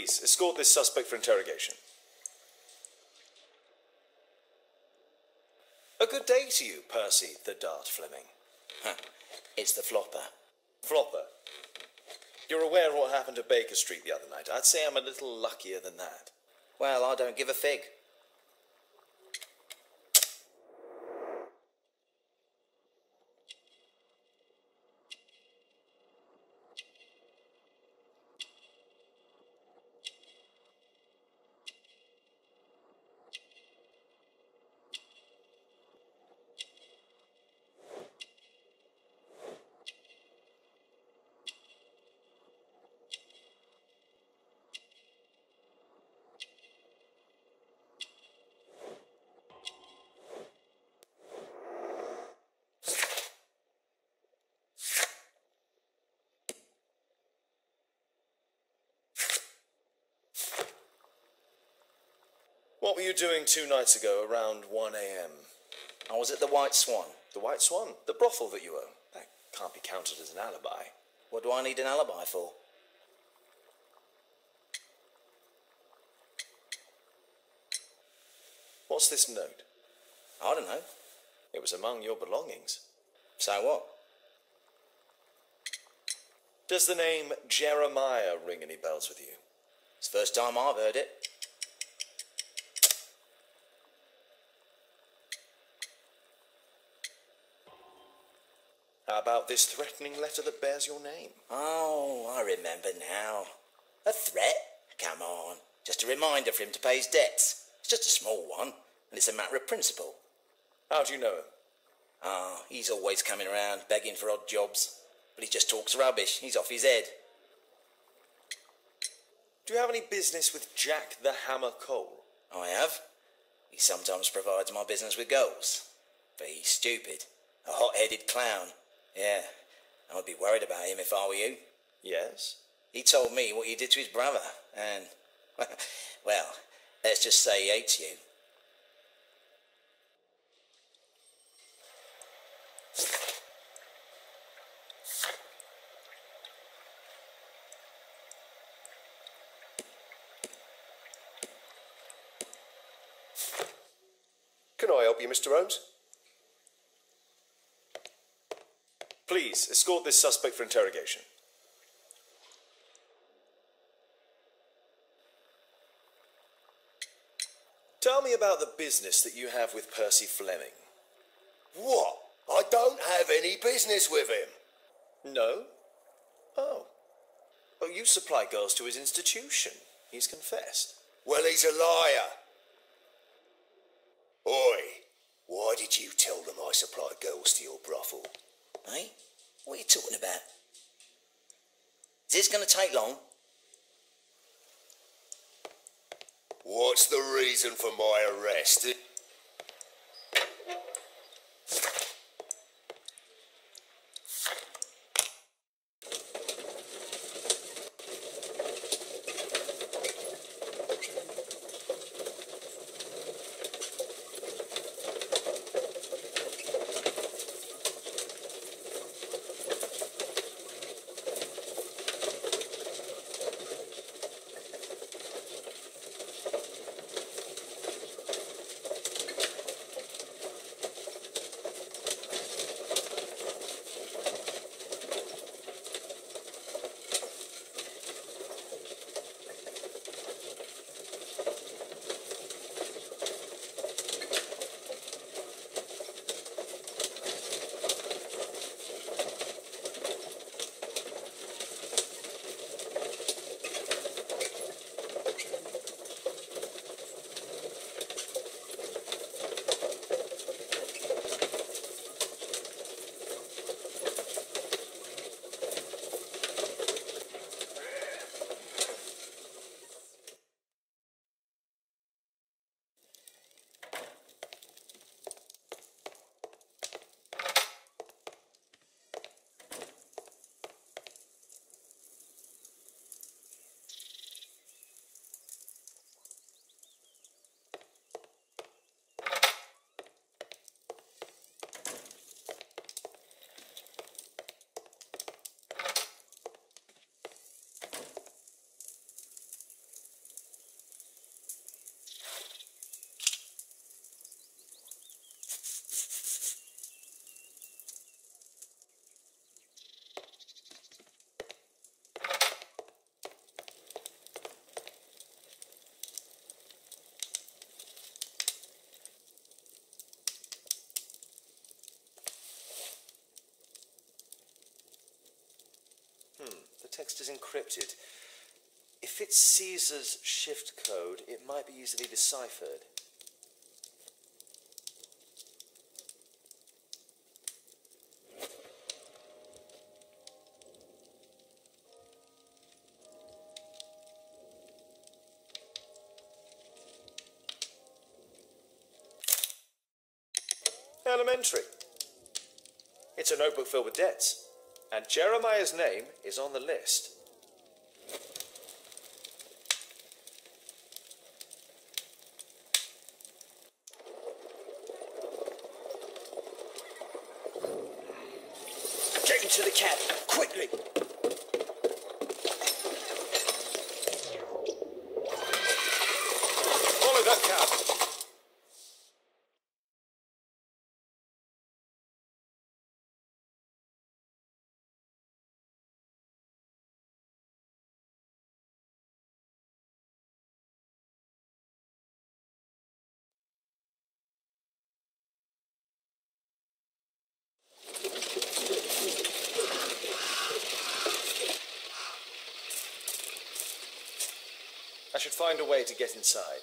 Please, escort this suspect for interrogation. A good day to you, Percy the Dart Fleming. Huh. It's the flopper. Flopper. You're aware of what happened at Baker Street the other night. I'd say I'm a little luckier than that. Well, I don't give a fig. doing two nights ago around 1 a.m.? I was at the White Swan. The White Swan? The brothel that you own? That can't be counted as an alibi. What do I need an alibi for? What's this note? I don't know. It was among your belongings. So what? Does the name Jeremiah ring any bells with you? It's the first time I've heard it. How about this threatening letter that bears your name? Oh, I remember now. A threat? Come on. Just a reminder for him to pay his debts. It's just a small one, and it's a matter of principle. How do you know him? Ah, he's always coming around begging for odd jobs. But he just talks rubbish. He's off his head. Do you have any business with Jack the Hammer Cole? I have. He sometimes provides my business with goals. But he's stupid. A hot-headed clown. Yeah, I'd be worried about him if I were you. Yes. He told me what you did to his brother, and, well, let's just say he hates you. Can I help you, Mr. Holmes? Please, escort this suspect for interrogation. Tell me about the business that you have with Percy Fleming. What? I don't have any business with him. No? Oh. Oh, you supply girls to his institution. He's confessed. Well, he's a liar. Oi, why did you tell them I supply girls to your brothel? Eh? What are you talking about? Is this going to take long? What's the reason for my arrest? Text is encrypted. If it's Caesar's shift code, it might be easily deciphered. Elementary. It's a notebook filled with debts, and Jeremiah's name is on the list. Get into the cab, quickly! Follow that cab. I should find a way to get inside.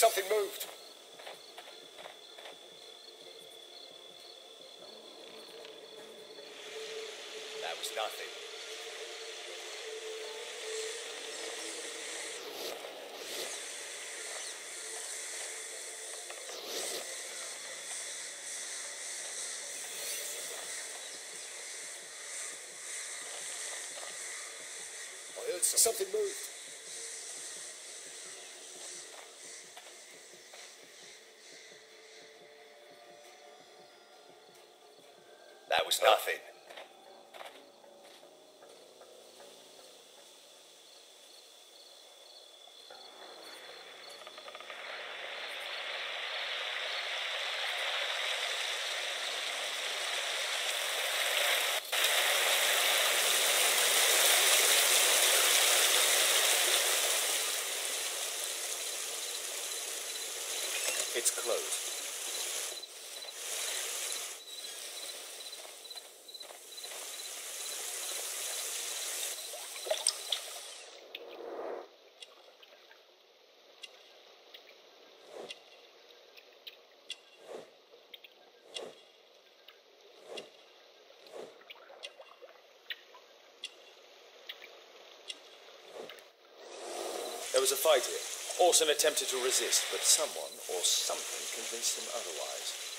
Something moved. That was nothing. I heard something moved. was nothing. It's closed. Fight here. Orson attempted to resist, but someone or something convinced him otherwise.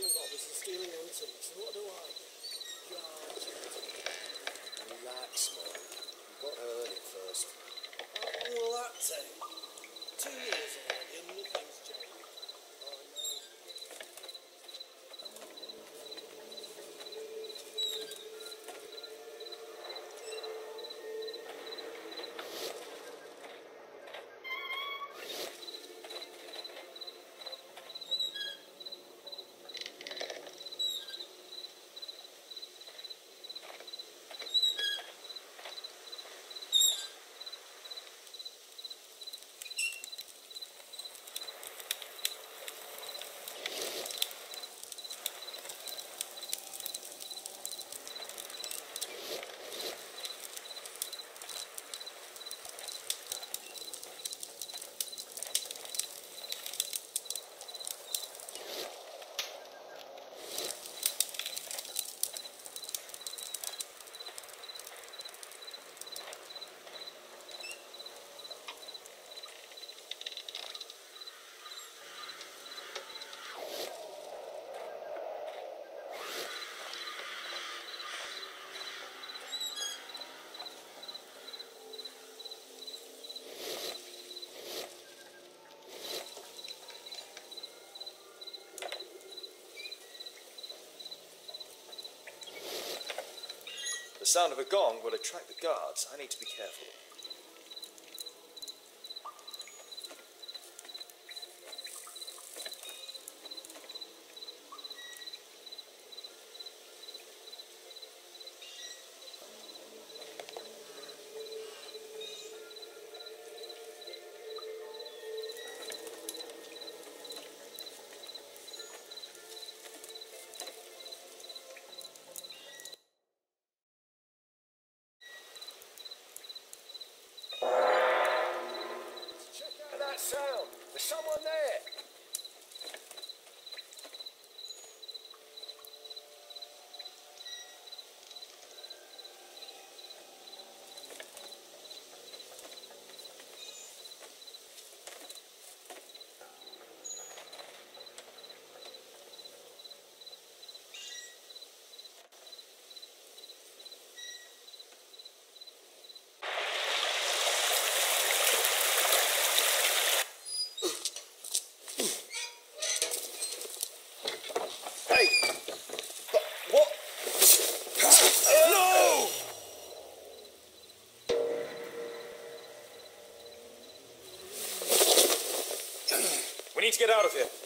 Fighting and stealing antiques. What do I do? Relax, man. You've got to earn it first. Uh, how long will that take? Two years The sound of a gong will attract the guards. I need to be careful. Need to get out of here.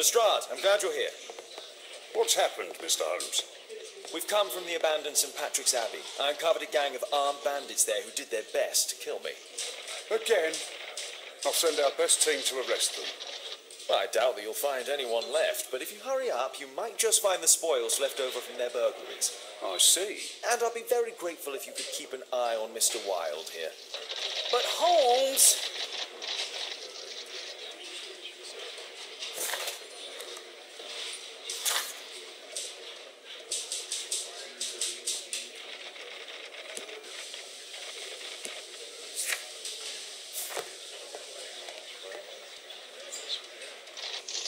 Lestrade, I'm glad you're here. What's happened, Mr. Holmes? We've come from the abandoned St. Patrick's Abbey. I uncovered a gang of armed bandits there who did their best to kill me. Again? I'll send our best team to arrest them. I doubt that you'll find anyone left, but if you hurry up, you might just find the spoils left over from their burglaries. I see. And I'll be very grateful if you could keep an eye on Mr. Wilde here. But Holmes...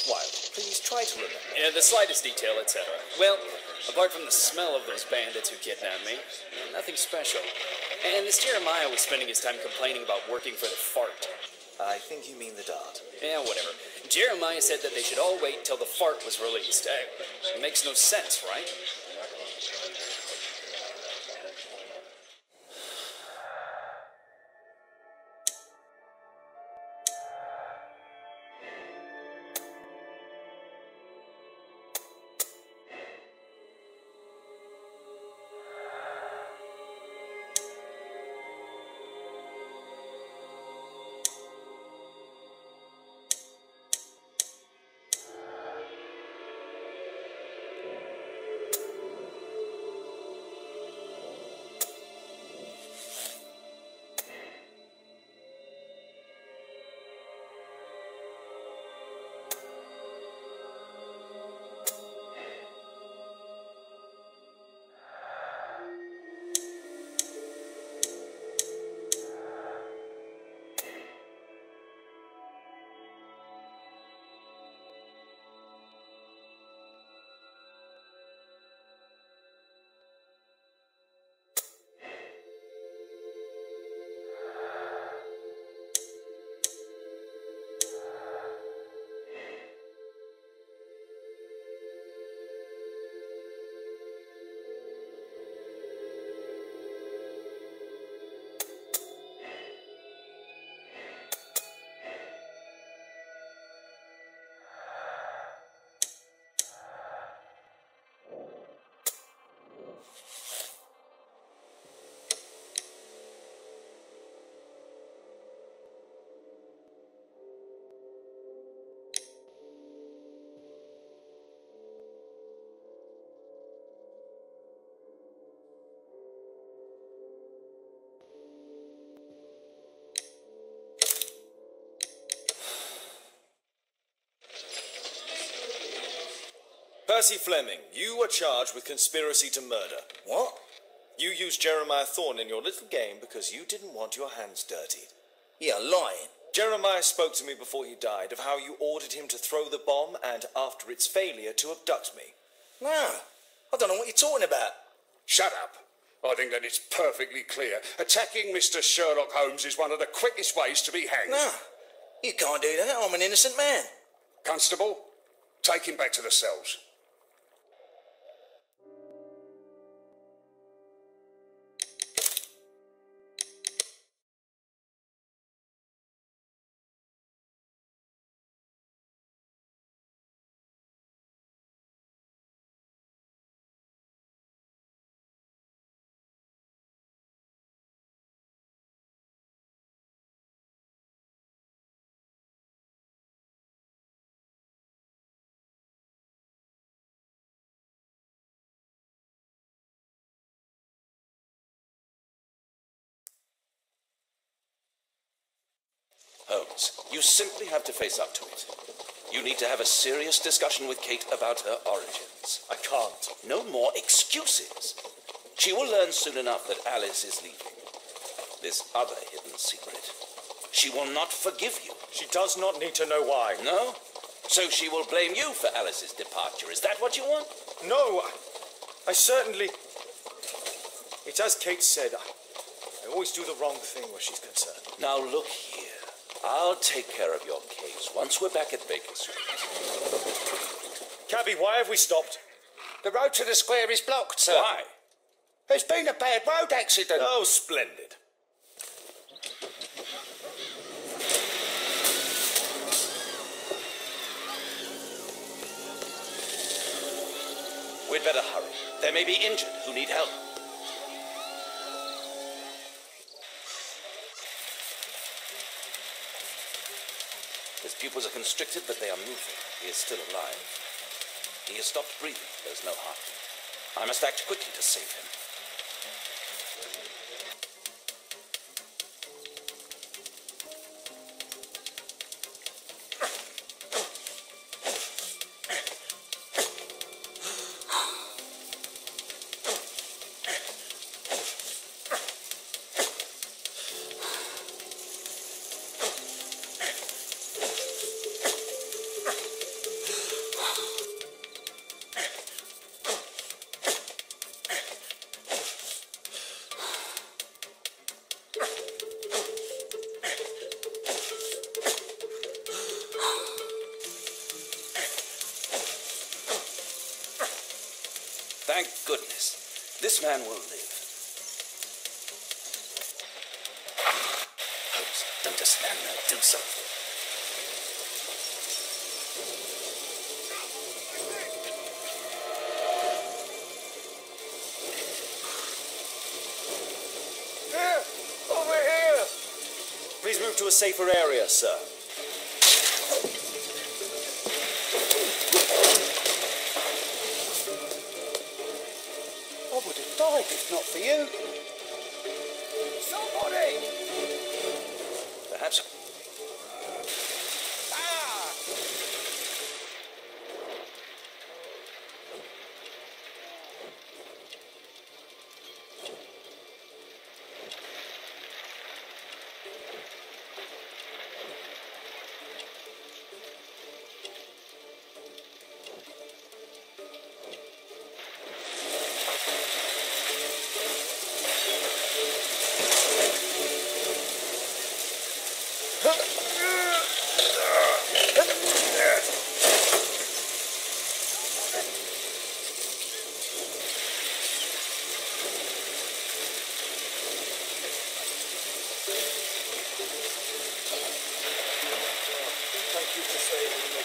Wilde, please try to remember. Yeah, the slightest detail, etc. Well, apart from the smell of those bandits who kidnapped me, nothing special. And this Jeremiah was spending his time complaining about working for the fart. I think you mean the dart. Yeah, whatever. Jeremiah said that they should all wait till the fart was released. Eh, it makes no sense, right? Percy Fleming, you were charged with conspiracy to murder. What? You used Jeremiah Thorne in your little game because you didn't want your hands dirtied. You're lying. Jeremiah spoke to me before he died of how you ordered him to throw the bomb and, after its failure, to abduct me. No, I don't know what you're talking about. Shut up. I think that it's perfectly clear. Attacking Mr. Sherlock Holmes is one of the quickest ways to be hanged. No, you can't do that. I'm an innocent man. Constable, take him back to the cells. Holmes, you simply have to face up to it. You need to have a serious discussion with Kate about her origins. I can't. No more excuses. She will learn soon enough that Alice is leaving. This other hidden secret. She will not forgive you. She does not need to know why. No? So she will blame you for Alice's departure. Is that what you want? No, I, I certainly. It's as Kate said. I, I always do the wrong thing where she's concerned. Now look here. I'll take care of your case once we're back at Baker Street. Cabby, why have we stopped? The road to the square is blocked, sir. Why? There's been a bad road accident. Oh, splendid. We'd better hurry. There may be injured who need help. Pupils are constricted, but they are moving. He is still alive. He has stopped breathing. There's no heart. I must act quickly to save him. A safer area, sir. I would have died if not for you. Somebody! Perhaps. Thank you for saving me.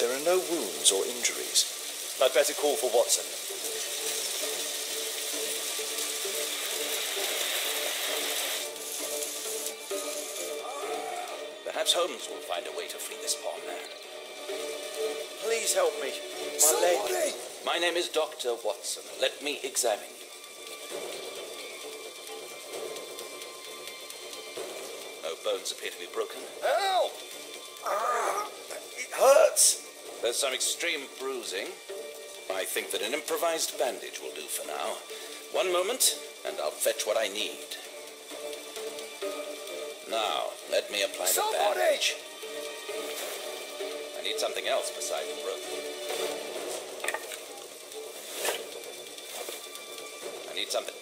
There are no wounds or injuries. I'd better call for Watson. Perhaps Holmes will find a way to free this poor man. Please help me. My leg. My name is Dr. Watson. Let me examine you. No bones appear to be broken. Help! Ah, it hurts. There's some extreme bruising. I think that an improvised bandage will do for now. One moment, and I'll fetch what I need. Now, let me apply the Somebody! bandage. I need something else besides the rope. I need something.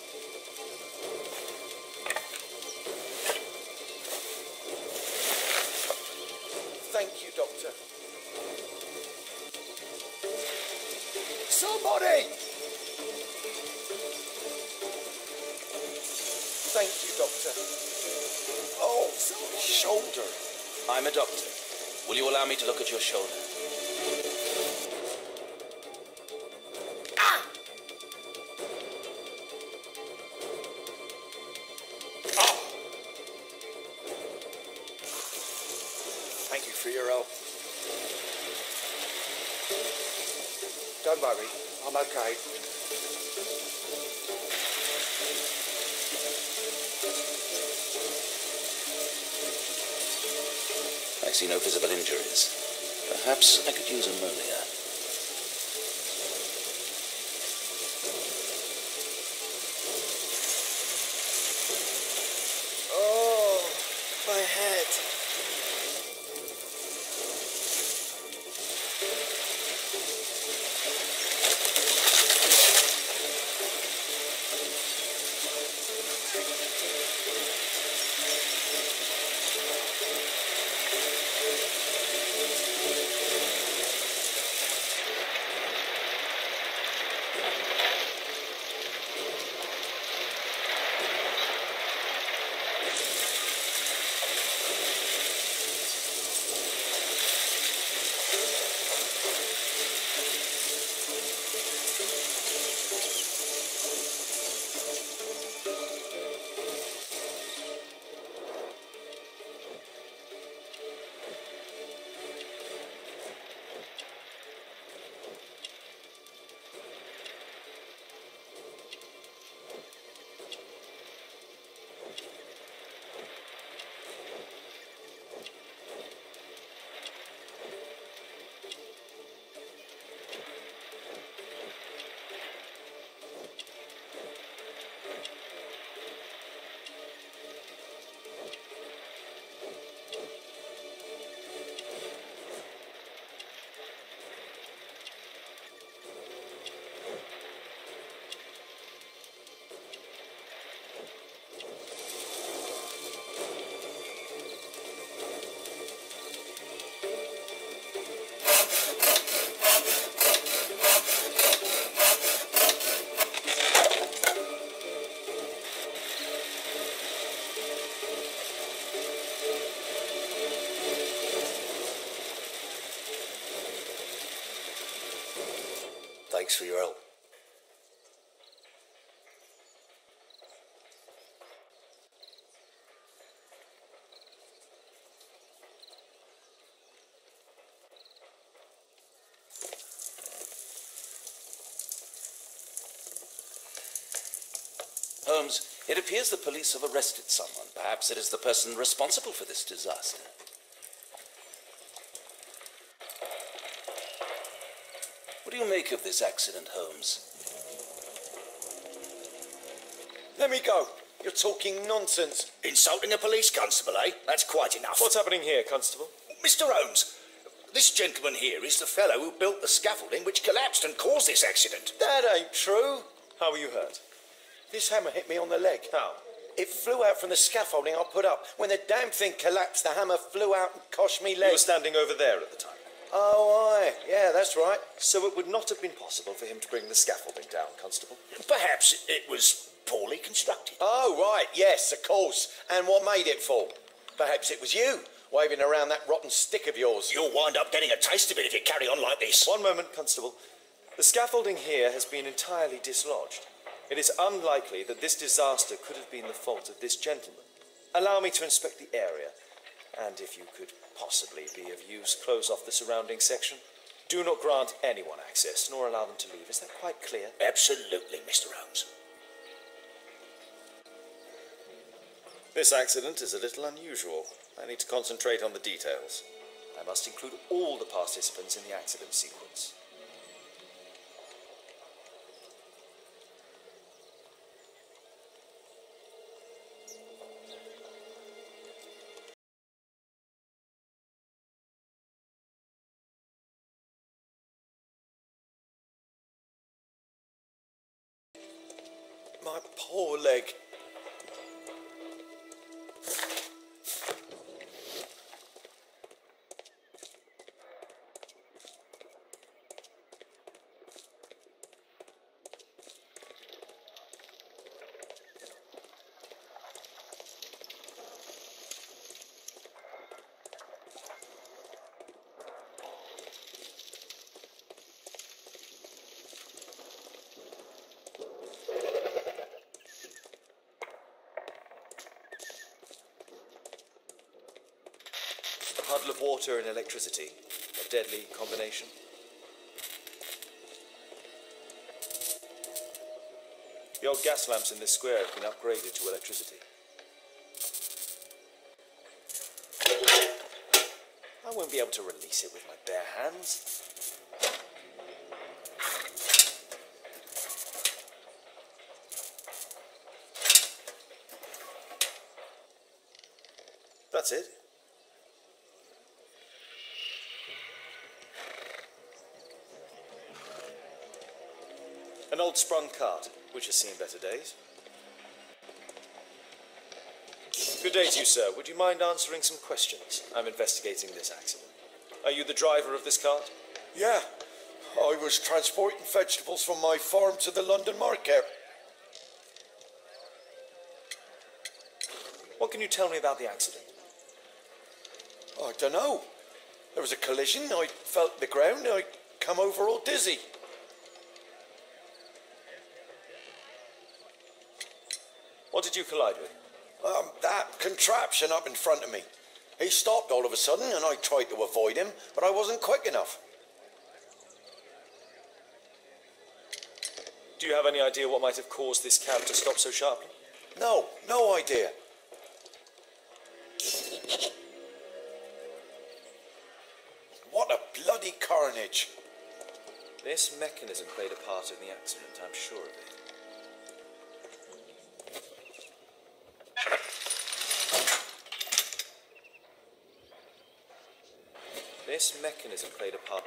I'm a doctor. Will you allow me to look at your shoulder? Thank you for your help. Don't worry, I'm okay. I see no visible injuries. Perhaps I could use ammonia. Oh, my head. Thanks for your help. Holmes, it appears the police have arrested someone. Perhaps it is the person responsible for this disaster. Do you make of this accident, Holmes? Let me go. You're talking nonsense. Insulting a police constable, eh? That's quite enough. What's happening here, Constable? Mr. Holmes, this gentleman here is the fellow who built the scaffolding which collapsed and caused this accident. That ain't true. How were you hurt? This hammer hit me on the leg. How? It flew out from the scaffolding I put up. When the damn thing collapsed, the hammer flew out and cost me leg. You were standing over there at the time. Oh, aye. Yeah, that's right. So it would not have been possible for him to bring the scaffolding down, Constable. Perhaps it was poorly constructed. Oh, right. Yes, of course. And what made it fall? Perhaps it was you, waving around that rotten stick of yours. You'll wind up getting a taste of it if you carry on like this. One moment, Constable. The scaffolding here has been entirely dislodged. It is unlikely that this disaster could have been the fault of this gentleman. Allow me to inspect the area, and if you could possibly be of use, close off the surrounding section. Do not grant anyone access, nor allow them to leave. Is that quite clear? Absolutely, Mr. Holmes. This accident is a little unusual. I need to concentrate on the details. I must include all the participants in the accident sequence. My poor leg. Water and electricity. A deadly combination. The old gas lamps in this square have been upgraded to electricity. I won't be able to release it with my bare hands. That's it. Old sprung cart, which has seen better days. Good day to you, sir. Would you mind answering some questions? I'm investigating this accident. Are you the driver of this cart? Yeah. I was transporting vegetables from my farm to the London market. What can you tell me about the accident? I don't know. There was a collision. I felt the ground. I come over all dizzy. What did you collide with? Um, that contraption up in front of me. He stopped all of a sudden, and I tried to avoid him, but I wasn't quick enough. Do you have any idea what might have caused this cab to stop so sharply? No, no idea. What a bloody carnage. This mechanism played a part in the accident, I'm sure of it. This mechanism played a part.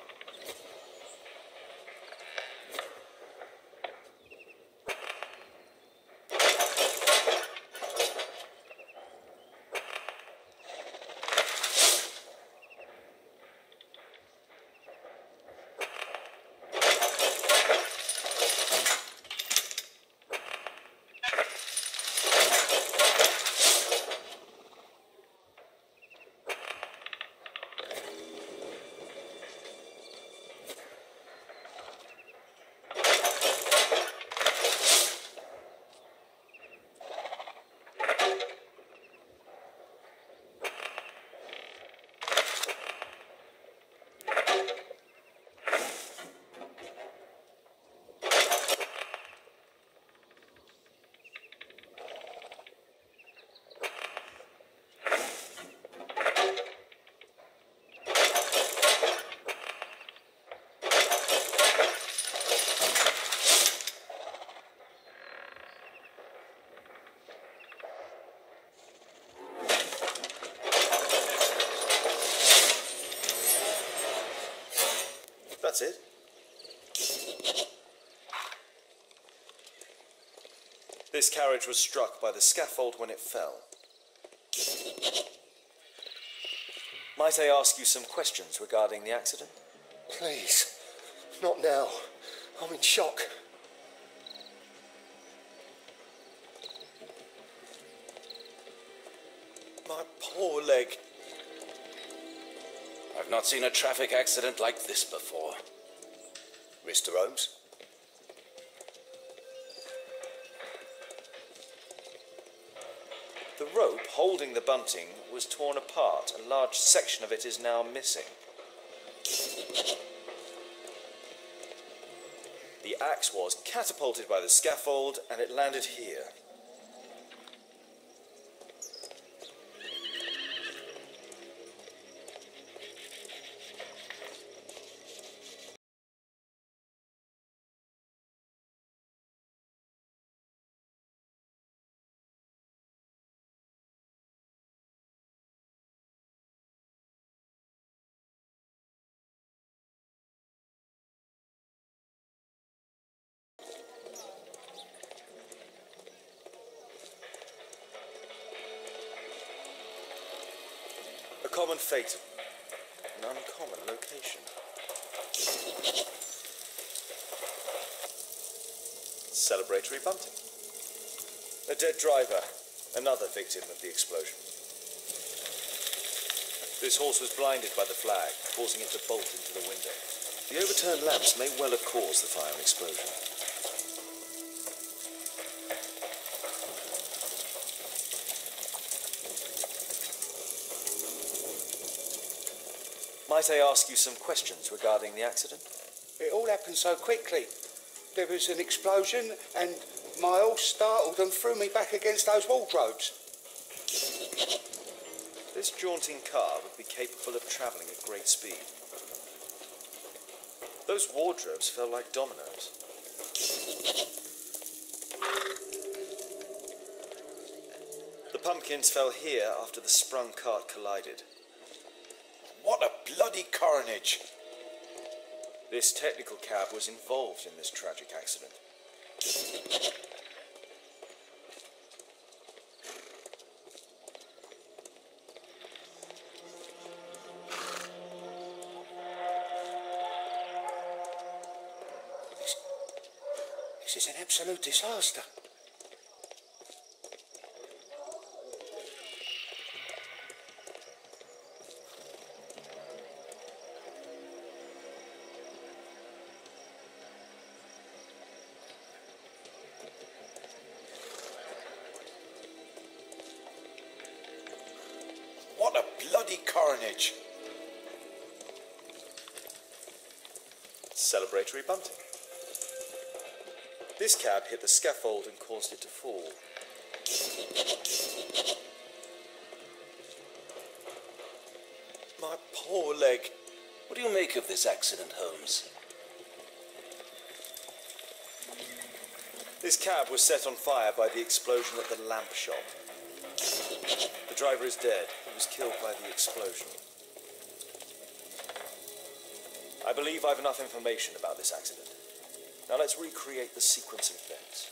That's it. This carriage was struck by the scaffold when it fell. Might I ask you some questions regarding the accident? Please, not now. I'm in shock. My poor leg. I've not seen a traffic accident like this before. Mr. Holmes? The rope holding the bunting was torn apart. A large section of it is now missing. The axe was catapulted by the scaffold and it landed here. Common fate, an uncommon location. Celebratory bunting. A dead driver, another victim of the explosion. This horse was blinded by the flag, causing it to bolt into the window. The overturned lamps may well have caused the fire and explosion. Might I ask you some questions regarding the accident? It all happened so quickly. There was an explosion, and my horse startled and threw me back against those wardrobes. This jaunting car would be capable of traveling at great speed. Those wardrobes fell like dominoes. The pumpkins fell here after the sprung cart collided. Bloody carnage! This technical cab was involved in this tragic accident. This is an absolute disaster. Bloody carnage! Celebratory bunting. This cab hit the scaffold and caused it to fall. My poor leg. What do you make of this accident, Holmes? This cab was set on fire by the explosion at the lamp shop. The driver is dead. Was killed by the explosion. I believe I've enough information about this accident. Now let's recreate the sequence of events.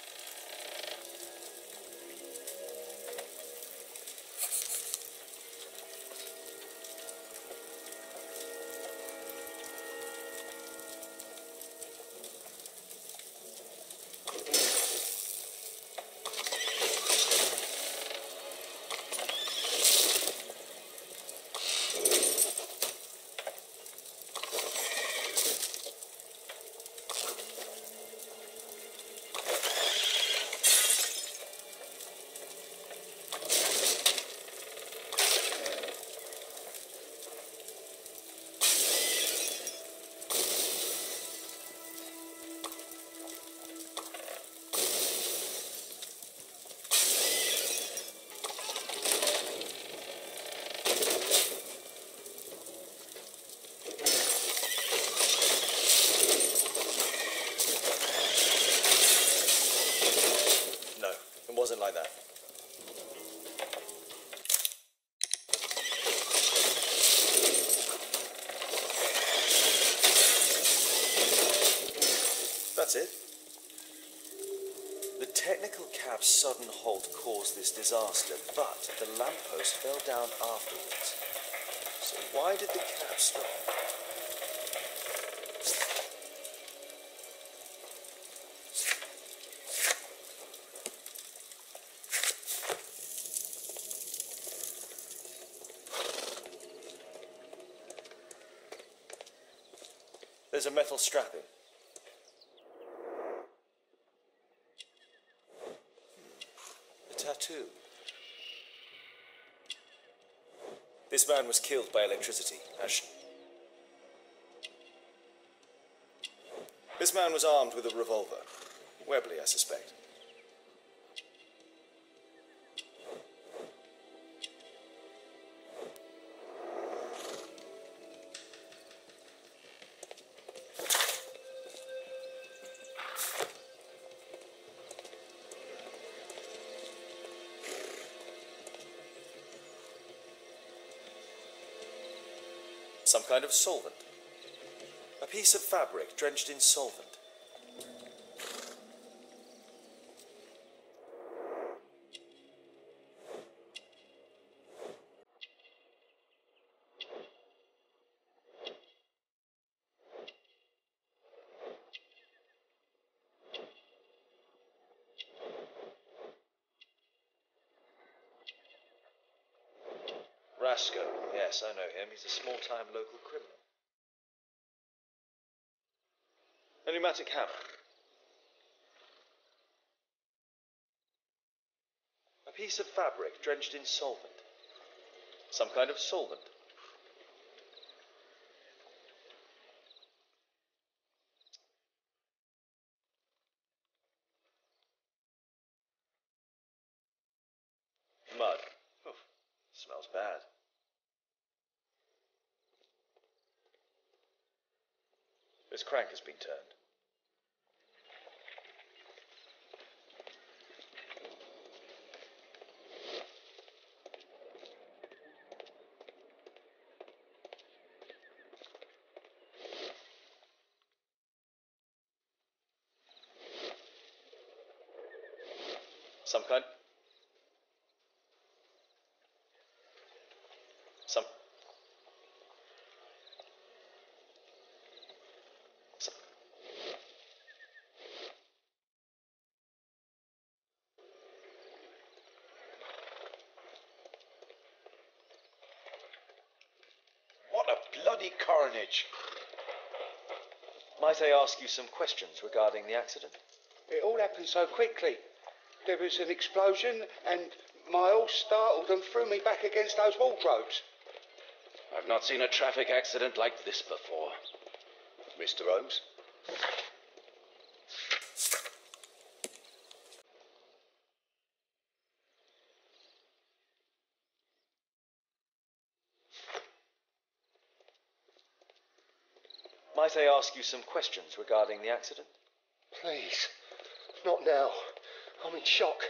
No, it wasn't like that. That's it. The technical cab's sudden halt caused this disaster, but the lamppost fell down afterwards. So why did the cab stop? There's a metal strapping. A tattoo. This man was killed by electricity. This man was armed with a revolver. Webley, I suspect. Kind of solvent. A piece of fabric drenched in solvent. A pneumatic hammer. A piece of fabric drenched in solvent. Some kind of solvent. Mud. Oof, smells bad. This crank has been turned. Carnage. Might I ask you some questions regarding the accident? It all happened so quickly. There was an explosion, and my horse startled and threw me back against those wardrobes. I've not seen a traffic accident like this before. Mr. Holmes? I ask you some questions regarding the accident? Please, not now. I'm in shock.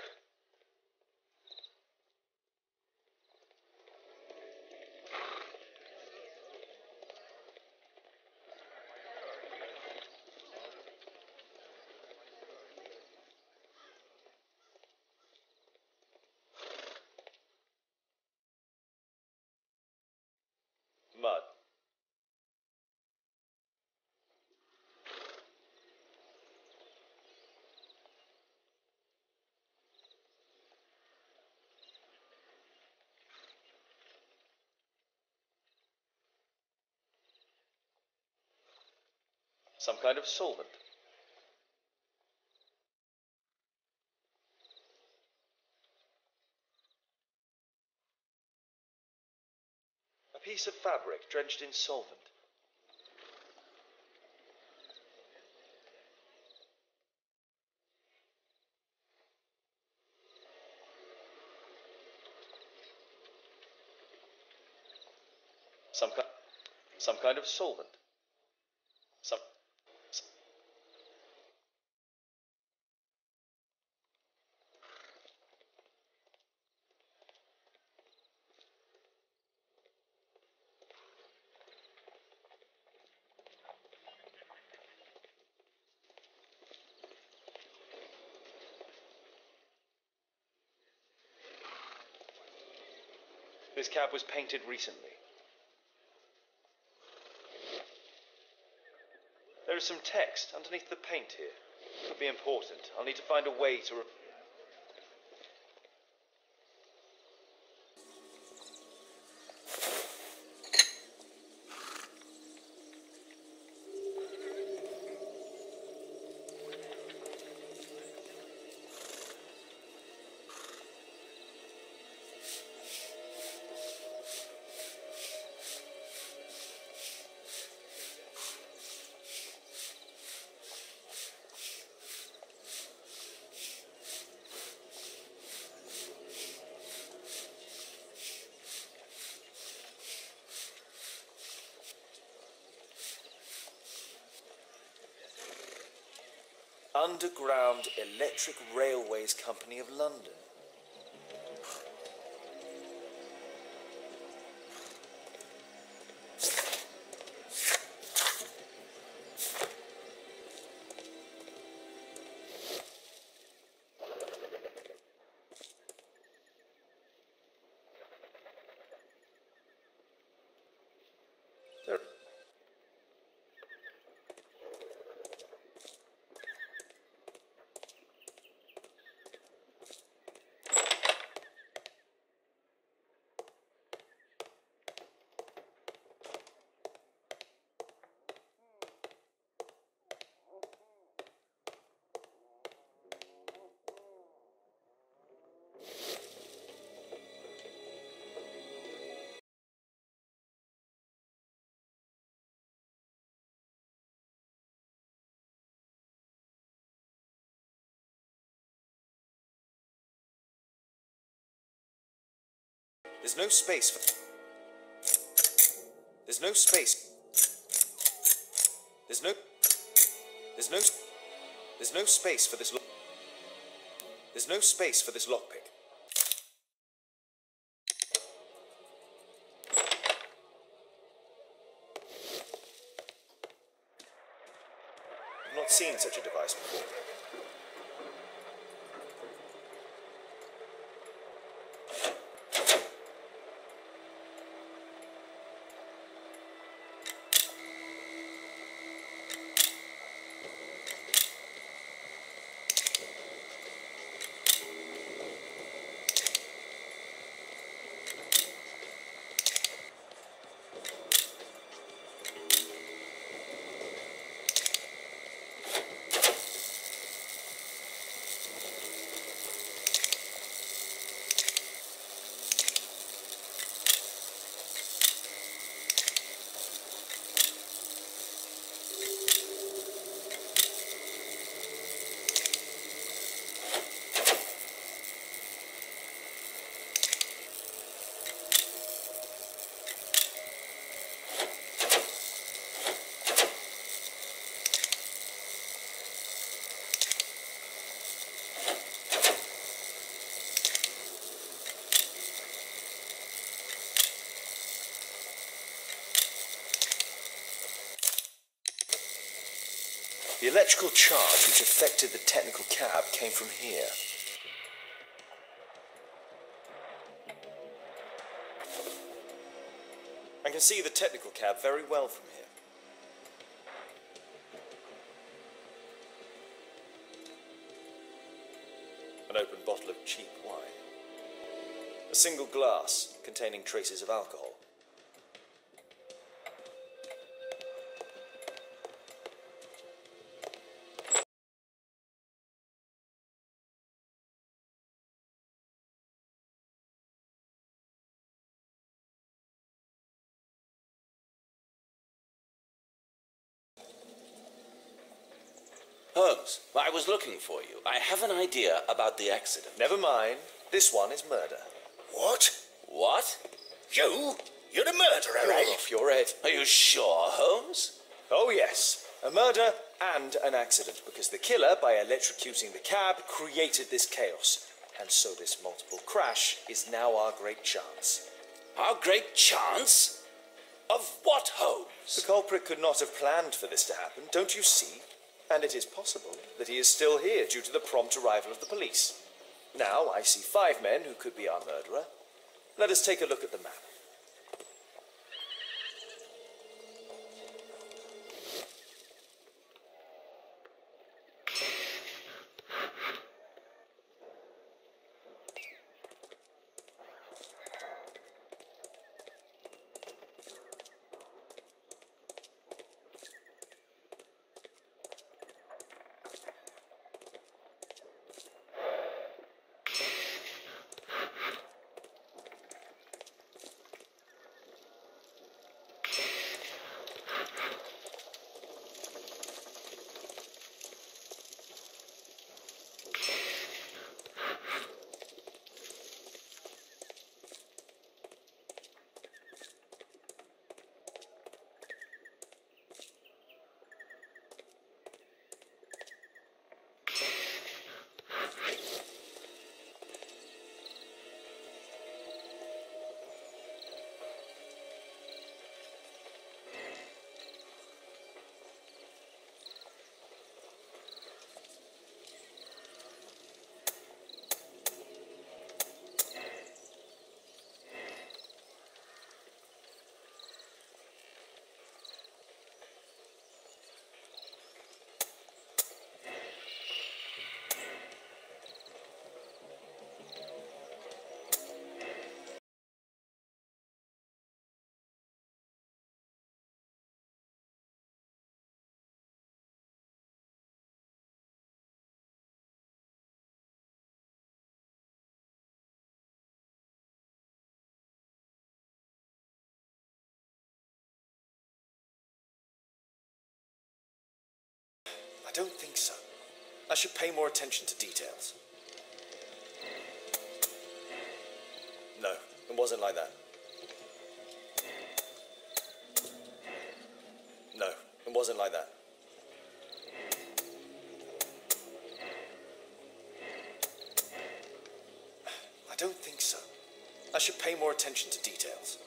Mud. Some kind of solvent. A piece of fabric drenched in solvent. Some kind, some kind of solvent. Cab was painted recently. There is some text underneath the paint here. It could be important. I'll need to find a way to. Underground Electric Railways Company of London. There's no space for. There's no space. There's no. There's no. There's no space for this. Lo- there's no space for this lockpick. I've not seen such a device before. The electrical charge which affected the technical cab came from here. I can see the technical cab very well from here. An open bottle of cheap wine. A single glass containing traces of alcohol. I was looking for you. I have an idea about the accident. Never mind. This one is murder. What? What? You? You're the murderer, eh? Off your head. Are you sure, Holmes? Oh, yes. A murder and an accident, because the killer, by electrocuting the cab, created this chaos. And so this multiple crash is now our great chance. Our great chance? Of what, Holmes? The culprit could not have planned for this to happen, don't you see? And it is possible that he is still here due to the prompt arrival of the police. Now I see five men who could be our murderer. Let us take a look at the map. I don't think so. I should pay more attention to details. No, it wasn't like that. No, it wasn't like that. I don't think so. I should pay more attention to details.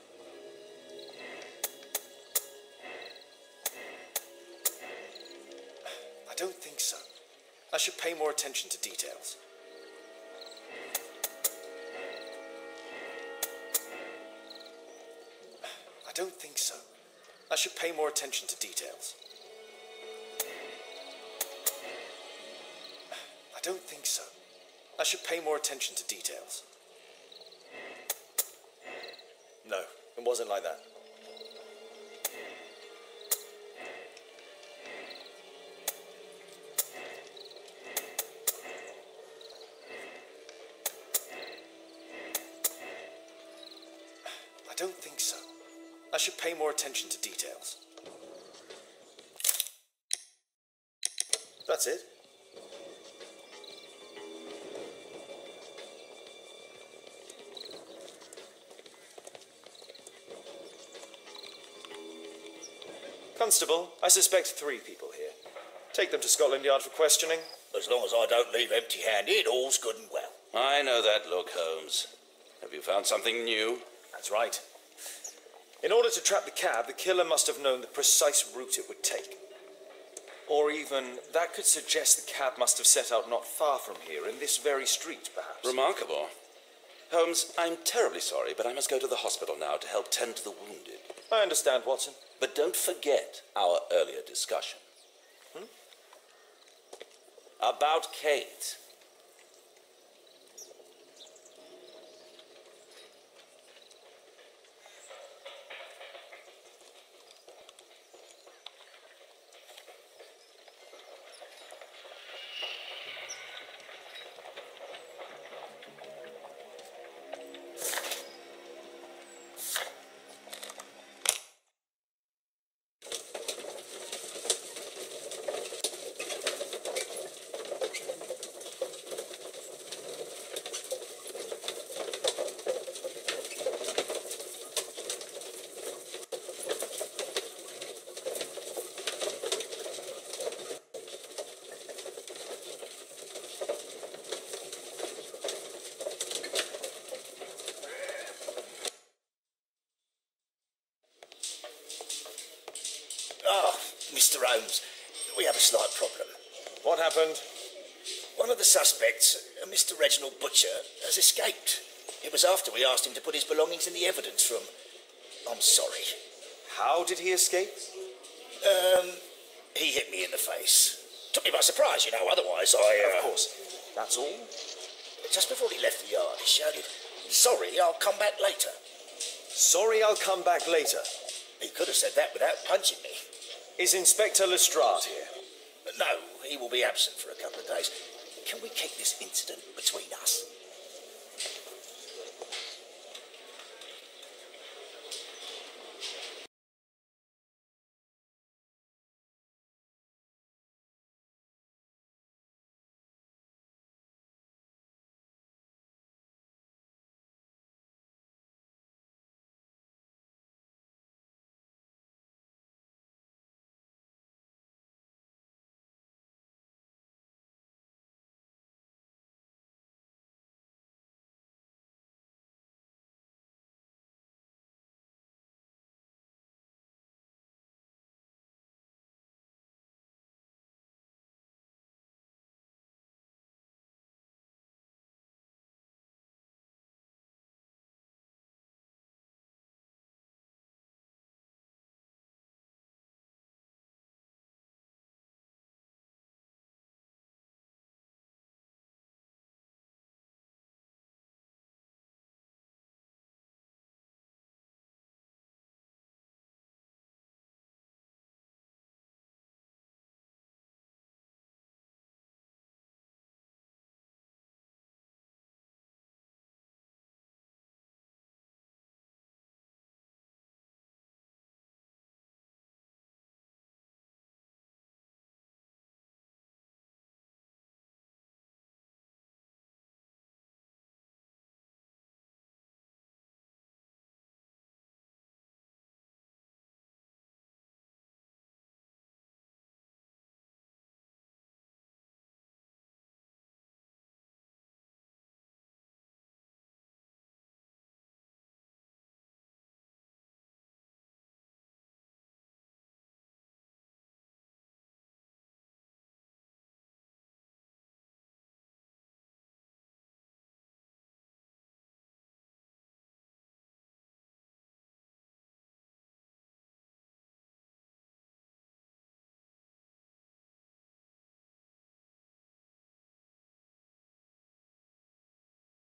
I don't think so. I should pay more attention to details. I don't think so. I should pay more attention to details. I don't think so. I should pay more attention to details. No, it wasn't like that. Attention to details. That's it. Constable, I suspect three people here. Take them to Scotland Yard for questioning. As long as I don't leave empty handed, all's good and well. I know that look, Holmes. Have you found something new? That's right. In order to trap the cab, the killer must have known the precise route it would take. Or even, that could suggest the cab must have set out not far from here, in this very street, perhaps. Remarkable. Holmes, I'm terribly sorry, but I must go to the hospital now to help tend to the wounded. I understand, Watson. But don't forget our earlier discussion. Hmm? About Kate. Ah, Mr. Holmes, we have a slight problem. What happened? One of the suspects, uh, Mr. Reginald Butcher, has escaped. It was after we asked him to put his belongings in the evidence room. I'm sorry. How did he escape? Um, he hit me in the face. Took me by surprise, you know, otherwise I. Uh, Of course. That's all? Just before he left the yard, he shouted, Sorry, I'll come back later. Sorry, I'll come back later. He could have said that without punching me. Is Inspector Lestrade here? No, he will be absent for a couple of days. Can we keep this incident between us?